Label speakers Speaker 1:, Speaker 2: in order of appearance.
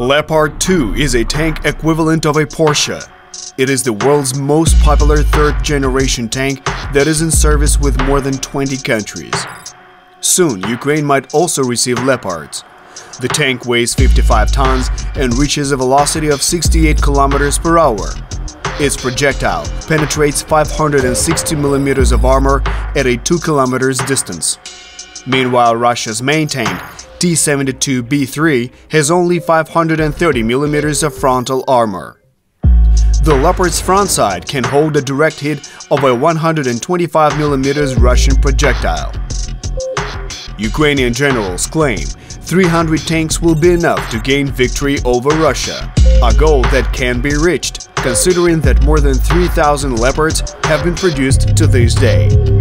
Speaker 1: Leopard 2 is a tank equivalent of a Porsche. It is the world's most popular third-generation tank that is in service with more than 20 countries. Soon, Ukraine might also receive Leopards. The tank weighs 55 tons and reaches a velocity of 68 kilometers per hour. Its projectile penetrates 560 millimeters of armor at a 2 kilometers distance. Meanwhile, Russia's main tank, T-72B3 has only 530 mm of frontal armor. The Leopard's front side can hold a direct hit of a 125 mm Russian projectile. Ukrainian generals claim 300 tanks will be enough to gain victory over Russia, a goal that can be reached considering that more than 3,000 Leopards have been produced to this day.